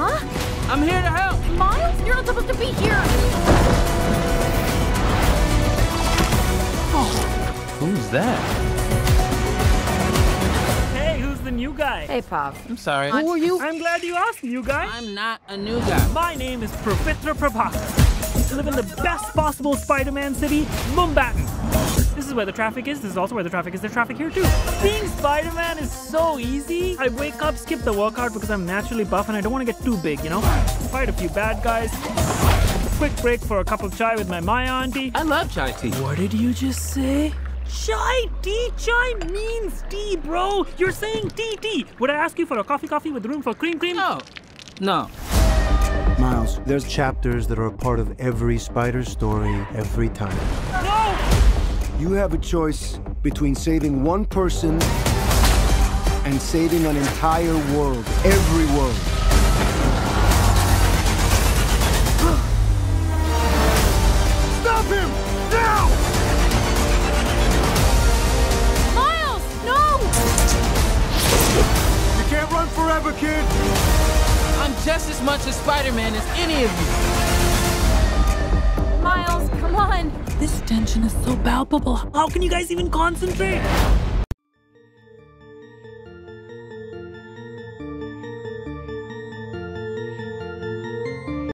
I'm here to help. Miles, you're not supposed to be here. Oh. Who's that? Hey, who's the new guy? Hey, Pop. I'm sorry. Who are you? I'm glad you asked, new guy. I'm not a new guy. My name is Pavitr Prabhakar. I live in the best possible Spider-Man city, Mumbattan. This is where the traffic is. This is also where the traffic is. There's traffic here too. Being Spider-Man is so easy. I wake up, skip the workout because I'm naturally buff and I don't want to get too big, you know? Fight a few bad guys. Quick break for a cup of chai with my Maya auntie. I love chai tea. What did you just say? Chai tea? Chai means tea, bro. You're saying tea tea. Would I ask you for a coffee coffee with room for cream cream? No. No. Miles, there's chapters that are a part of every spider story every time. No! You have a choice between saving one person and saving an entire world, every world. Stop him! Now! Miles, no! You can't run forever, kid! I'm just as much a Spider-Man as any of you. Miles, come on. This tension is so palpable. How can you guys even concentrate?